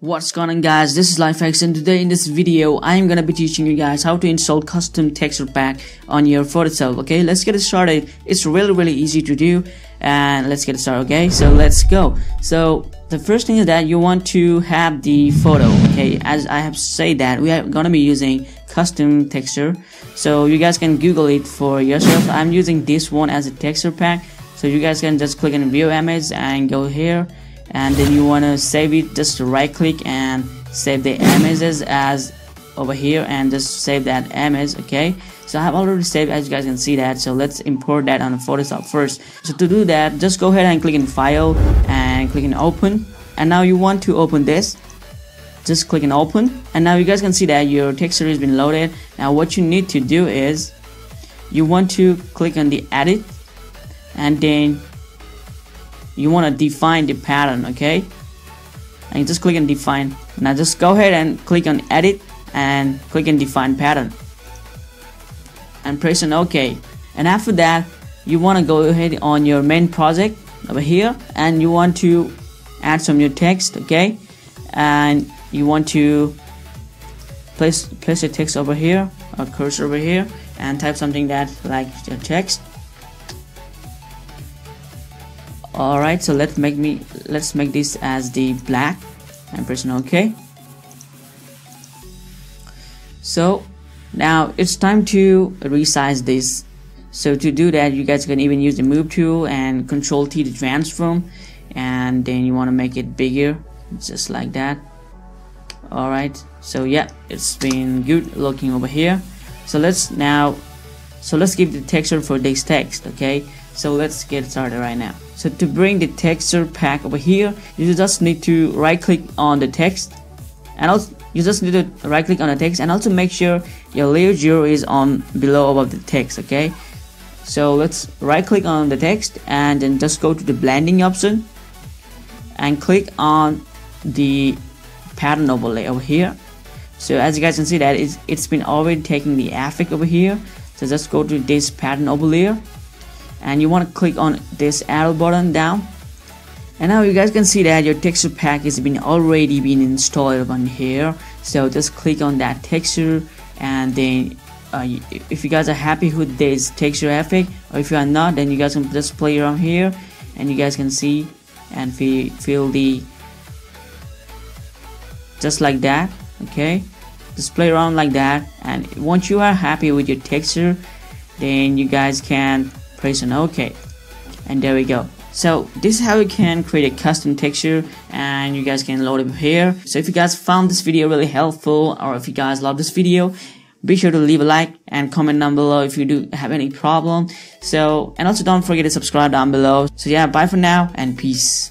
What's going on guys, this is LifeHax and today in this video I am gonna be teaching you guys how to install custom texture pack on your Photoshop okay? Let's get it started. It's really really easy to do and let's get it started okay? So let's go. So the first thing is that you want to have the photo okay? As I have said that we are gonna be using custom texture. So you guys can google it for yourself. I'm using this one as a texture pack. So you guys can just click on view image and go here and then you want to save it just right click and save the images as over here and just save that image okay? So I have already saved as you guys can see that so let's import that on Photoshop first. So to do that just go ahead and click in file and click in open. And now you want to open this. Just click in open. And now you guys can see that your texture has been loaded. Now what you need to do is you want to click on the edit. And then you want to define the pattern okay? And you just click on define. Now just go ahead and click on edit and click on define pattern. And press on ok and after that you want to go ahead on your main project over here and you want to add some new text okay? And you want to place place the text over here or cursor over here and type something that like your text alright so let's make me let's make this as the black and press ok so now it's time to resize this. So to do that you guys can even use the move tool and control T to transform and then you want to make it bigger just like that. Alright so yeah it's been good looking over here. So let's now so let's give the texture for this text okay so let's get started right now. So to bring the texture pack over here you just need to right click on the text and also you just need to right click on the text and also make sure your layer 0 is on below above the text okay? So let's right click on the text and then just go to the blending option and click on the pattern overlay over here. So as you guys can see that it's, it's been already taking the effect over here. So just go to this pattern overlay and you want to click on this arrow button down. And now you guys can see that your texture pack has been already been installed on here. So just click on that texture and then uh, if you guys are happy with this texture effect or if you are not then you guys can just play around here and you guys can see and feel, feel the just like that okay? Just play around like that. And once you are happy with your texture then you guys can press on OK and there we go. So this is how you can create a custom texture and you guys can load it here. So if you guys found this video really helpful or if you guys love this video be sure to leave a like and comment down below if you do have any problem. So and also don't forget to subscribe down below. So yeah bye for now and peace